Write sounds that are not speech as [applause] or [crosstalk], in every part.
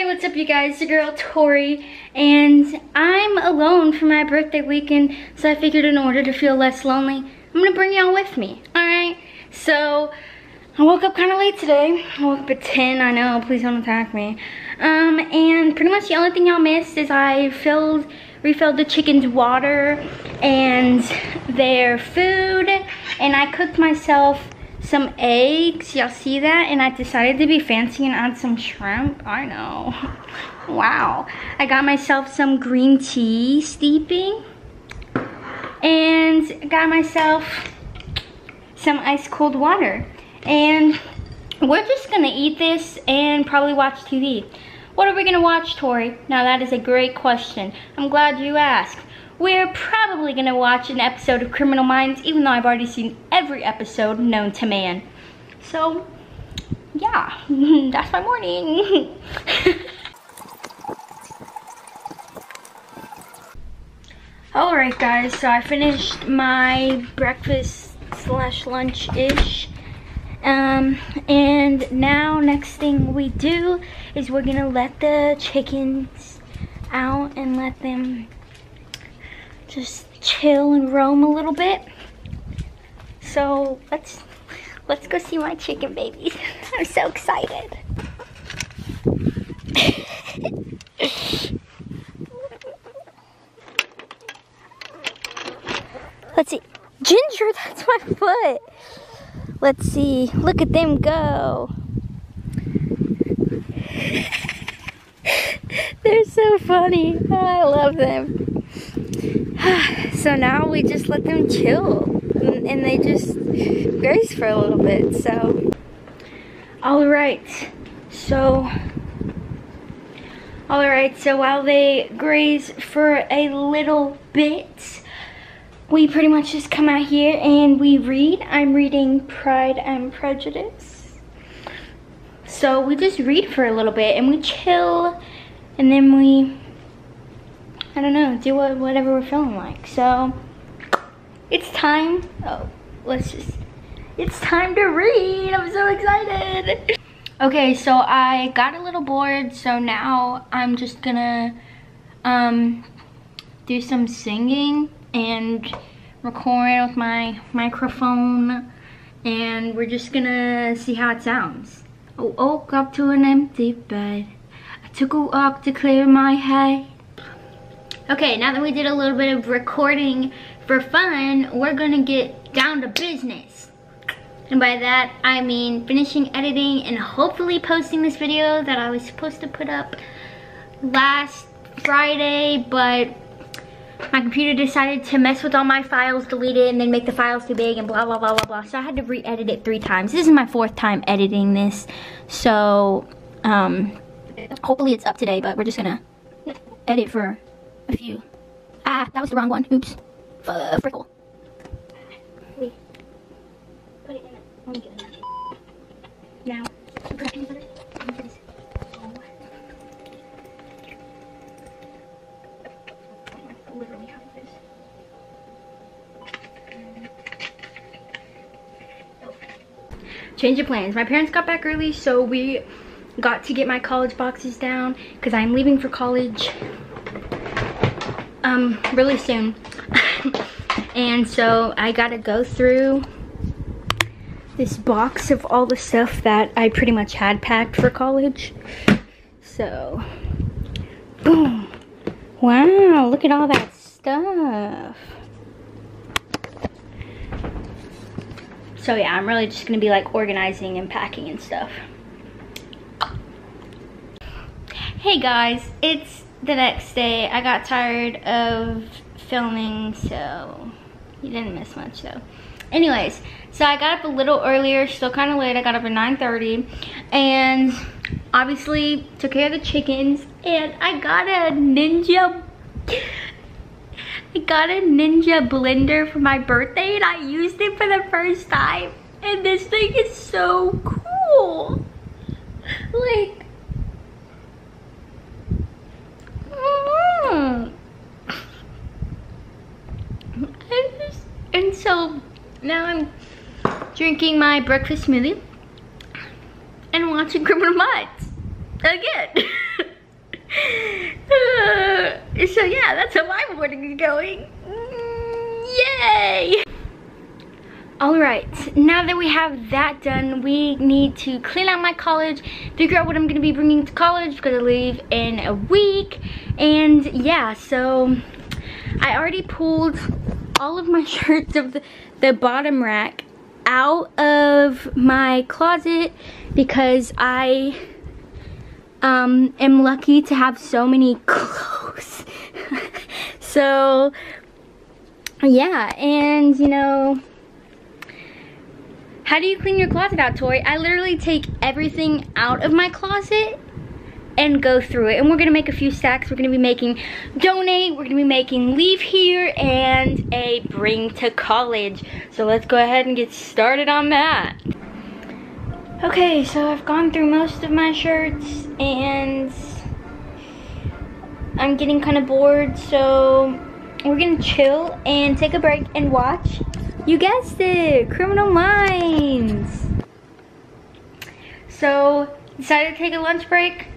Hey, what's up you guys? It's your girl Tori and I'm alone for my birthday weekend so I figured in order to feel less lonely, I'm gonna bring y'all with me, alright? So, I woke up kind of late today. I woke up at 10, I know, please don't attack me. Um, and pretty much the only thing y'all missed is I filled, refilled the chickens water and their food and I cooked myself some eggs. Y'all see that? And I decided to be fancy and add some shrimp. I know. [laughs] wow. I got myself some green tea steeping. And got myself some ice cold water. And we're just gonna eat this and probably watch TV. What are we gonna watch, Tori? Now that is a great question. I'm glad you asked we're probably gonna watch an episode of Criminal Minds, even though I've already seen every episode known to man. So, yeah, [laughs] that's my morning. [laughs] Alright guys, so I finished my breakfast slash lunch-ish. Um, and now next thing we do is we're gonna let the chickens out and let them just chill and roam a little bit. So let's let's go see my chicken babies. [laughs] I'm so excited. [laughs] let's see. Ginger, [laughs] that's my foot. Let's see. Look at them go. They're so funny. I love them. [sighs] so now we just let them chill and, they just graze for a little bit so. All right so all right so while they graze for a little bit we pretty much just come out here and we read. I'm reading pride and prejudice. So we just read for a little bit and we chill and then we I don't know, do what, whatever we're feeling like. So, it's time. Oh, let's just, it's time to read. I'm so excited. Okay, so I got a little bored, so now I'm just gonna um, do some singing and record with my microphone and we're just gonna see how it sounds. I woke up to an empty bed. I took a walk to clear my head. Okay, now that we did a little bit of recording for fun, we're gonna get down to business. And by that, I mean finishing editing and hopefully posting this video that I was supposed to put up last Friday, but my computer decided to mess with all my files, delete it, and then make the files too big and blah, blah, blah, blah, blah. So I had to re-edit it three times. This is my fourth time editing this. So, um, hopefully it's up today, but we're just gonna edit for a few. Ah, that was the wrong one. Oops. F frickle. Wait. Put it in it. Let me get it. Now, put that peanut butter. Literally half of this. Change of plans. My parents got back early, so we got to get my college boxes down because I'm leaving for college um, really soon. [laughs] and so I gotta go through this box of all the stuff that I pretty much had packed for college. So, boom. Wow, look at all that stuff. So yeah, I'm really just gonna be like organizing and packing and stuff. Hey guys, it's the next day I got tired of filming so you didn't miss much though. Anyways so I got up a little earlier still kind of late. I got up at 9:30, and obviously took care of the chickens and I got a ninja I got a ninja blender for my birthday and I used it for the first time and this thing is so cool. Like And so now I'm drinking my breakfast smoothie and watching [laughs] Criminal Minds again. uh, [laughs] so yeah, that's how my morning is going. Yay! Alright, now that we have that done, we need to clean out my college, figure out what I'm going to be bringing to college because I leave in a week. And yeah, so I already pulled all of my [laughs] shirts of the, the bottom rack out of my closet because I um, am lucky to have so many [laughs] clothes. [laughs] so, yeah, and you know, how do you clean your closet out, Tori? I literally take everything out of my closet and go through it. And we're gonna make a few stacks. We're gonna be making donate, we're gonna be making leave here, and a bring to college. So let's go ahead and get started on that. Okay, so I've gone through most of my shirts and I'm getting kind of bored, so we're gonna chill and take a break and watch. You guessed it, Criminal Minds. So, decided to take a lunch break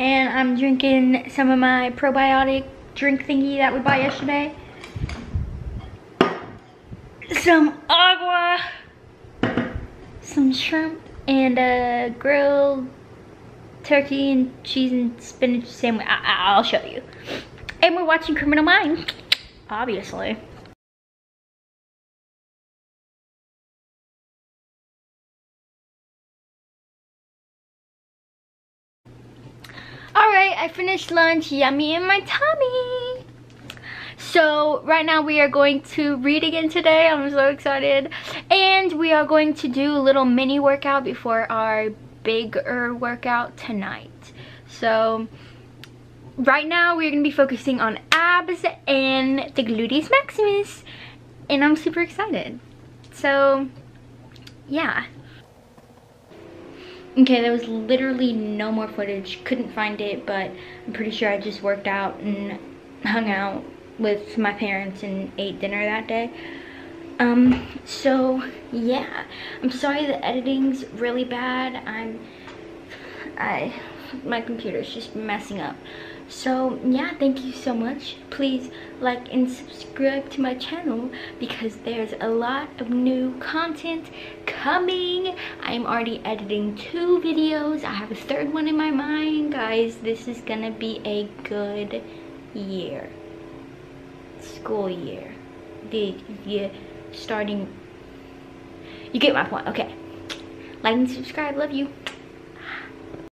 and I'm drinking some of my probiotic drink thingy that we bought yesterday. Some agua, some shrimp, and a grilled turkey and cheese and spinach sandwich. I will show you. And we're watching Criminal Minds, obviously. I finished lunch. Yummy in my tummy. So right now we are going to read again today. I'm so excited. And we are going to do a little mini workout before our bigger workout tonight. So right now we're going to be focusing on abs and the gluteus maximus. And I'm super excited. So yeah. Okay, there was literally no more footage. Couldn't find it, but I'm pretty sure I just worked out and hung out with my parents and ate dinner that day. Um, so yeah, I'm sorry the editing's really bad. I'm, I, my computer's just messing up. So yeah, thank you so much. Please like and subscribe to my channel because there's a lot of new content coming. I'm already editing two videos. I have a third one in my mind. Guys, this is gonna be a good year. School year. The year starting. You get my point. Okay. Like and subscribe. Love you.